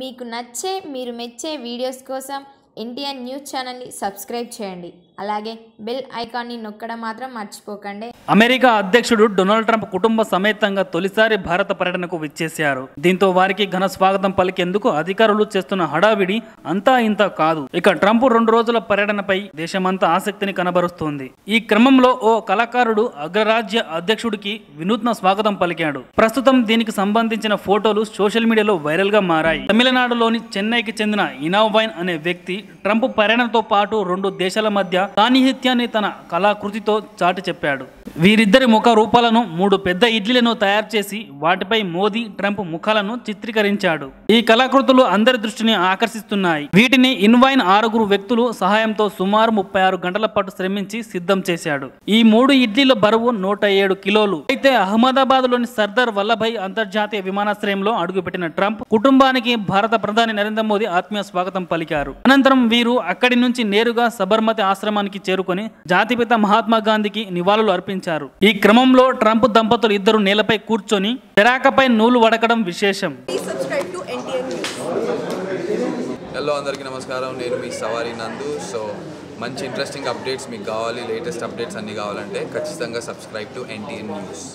మీకు నచ్చే మీరు మెచ్చే వీడియోస్ కోసం ఎన్టీఆర్ న్యూస్ ఛానల్ని సబ్స్క్రైబ్ చేయండి. అలాగే బెల్ ఐకాన్ని నొక్కడం మాత్రం మర్చిపోకండి. అమెరికా అధ్యక్షుడు డొనాల్డ్ ట్రంప్ కుటుంబ సమేతంగా తొలిసారి భారత పర్యటనకు విచ్చేశారు. దీంతో వారికి ఘన స్వాగతం పలికేందుకు అధికారులు చేస్తున్న హడావిడి అంతా ఇంత కాదు. ఇక ట్రంప్ రెండు రోజుల పర్యటనపై దేశమంతా ఆసక్తిని కనబరుస్తోంది. ఈ క్రమంలో ఓ కళాకారుడు అగ్రరాజ్య అధ్యక్షుడికి వినూత్న స్వాగతం పలికాడు. ప్రస్తుతం దీనికి సంబంధించిన ఫోటోలు సోషల్ మీడియాలో వైరల్గా మారాయి. తమిళనాడులోని చెన్నైకి చెందిన ఇనావైన్ అనే వ్యక్తి ట్రంప్ పర్యటనతో పాటు రెండు దేశాల మధ్య సాన్నిహిత్యాన్ని తన కళాకృతితో చాటి చెప్పాడు. వీరిద్దరి ముఖ రూపాలను మూడు పెద్ద ఇడ్లీలను తయారు చేసి వాటిపై మోదీ ట్రంప్ ముఖాలను చిత్రీకరించాడు. ఈ కళాకృతులు అందరి దృష్టిని ఆకర్షిస్తున్నాయి. వీటిని ఇన్వైన్ ఆరుగురు వ్యక్తులు సహాయంతో సుమారు ముప్పై ఆరు గంటల పాటు శ్రమించి సిద్ధం చేశాడు. ఈ మూడు ఇడ్లీల బరువు నూట ఏడు కిలోలు. అయితే అహ్మదాబాద్లోని సర్దార్ వల్లభాయ్ అంతర్జాతీయ విమానాశ్రయంలో అడుగుపెట్టిన ట్రంప్ కుటుంబానికి భారత ప్రధాని నరేంద్ర మోదీ ఆత్మీయ స్వాగతం పలికారు. అనంతరం వీరు అక్కడి నుంచి నేరుగా సబర్మతి ఆశ్రమం ఆశ్రమానికి చేరుకొని జాతిపిత మహాత్మా గాంధీకి నివాళులు అర్పించారు. ఈ క్రమంలో ట్రంప్ దంపతులు ఇద్దరు నేలపై కూర్చొని తెరాకపై నూలు వడకడం విశేషం. హలో అందరికీ నమస్కారం. నేను మీ సవారి నందు. సో మంచి ఇంట్రెస్టింగ్ అప్డేట్స్ మీకు కావాలి. లేటెస్ట్ అప్డేట్స్ అన్నీ కావాలంటే ఖచ్చితంగా సబ్స్క్రైబ్ టు ఎన్టీఎన్ న్యూస్